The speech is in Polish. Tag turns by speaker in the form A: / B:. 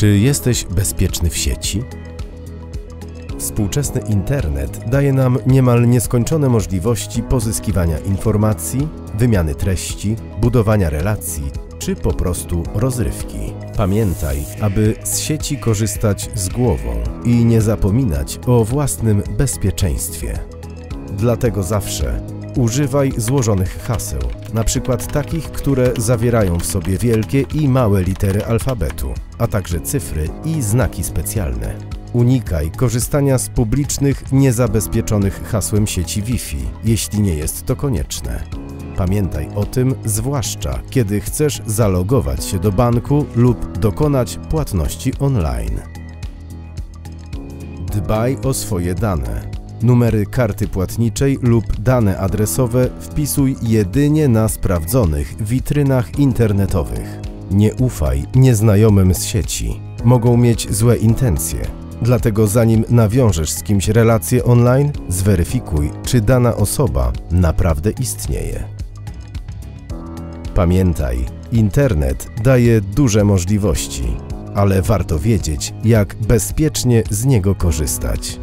A: Czy jesteś bezpieczny w sieci? Współczesny internet daje nam niemal nieskończone możliwości pozyskiwania informacji, wymiany treści, budowania relacji czy po prostu rozrywki. Pamiętaj, aby z sieci korzystać z głową i nie zapominać o własnym bezpieczeństwie. Dlatego zawsze używaj złożonych haseł, na przykład takich, które zawierają w sobie wielkie i małe litery alfabetu, a także cyfry i znaki specjalne. Unikaj korzystania z publicznych, niezabezpieczonych hasłem sieci Wi-Fi, jeśli nie jest to konieczne. Pamiętaj o tym, zwłaszcza kiedy chcesz zalogować się do banku lub dokonać płatności online. Dbaj o swoje dane. Numery karty płatniczej lub dane adresowe wpisuj jedynie na sprawdzonych witrynach internetowych. Nie ufaj nieznajomym z sieci. Mogą mieć złe intencje. Dlatego zanim nawiążesz z kimś relację online, zweryfikuj, czy dana osoba naprawdę istnieje. Pamiętaj, internet daje duże możliwości, ale warto wiedzieć, jak bezpiecznie z niego korzystać.